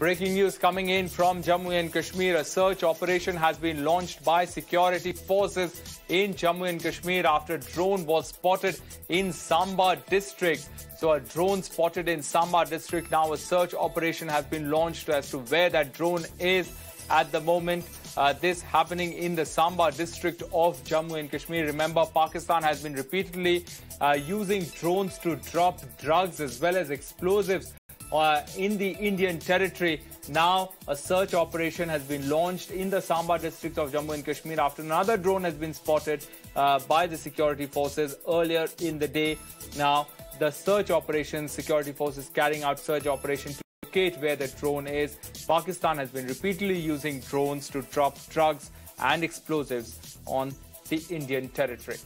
Breaking news coming in from Jammu and Kashmir. A search operation has been launched by security forces in Jammu and Kashmir after a drone was spotted in Samba district. So a drone spotted in Samba district. Now a search operation has been launched as to where that drone is at the moment. Uh, this happening in the Samba district of Jammu and Kashmir. Remember, Pakistan has been repeatedly uh, using drones to drop drugs as well as explosives uh, in the Indian territory. Now, a search operation has been launched in the Samba district of Jammu and Kashmir after another drone has been spotted uh, by the security forces earlier in the day. Now, the search operation, security forces carrying out search operation to locate where the drone is. Pakistan has been repeatedly using drones to drop drugs and explosives on the Indian territory.